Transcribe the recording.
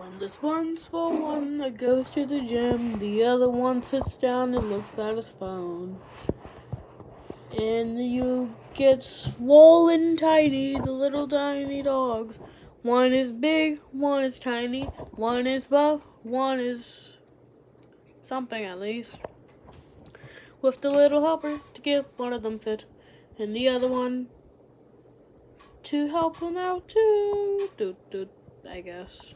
When this one's for one that goes to the gym, the other one sits down and looks at his phone. And you get Swoll and tiny, the little tiny dogs. One is big, one is tiny, one is buff, one is something at least. With the little helper to give one of them fit, and the other one to help him out too. Do do, I guess.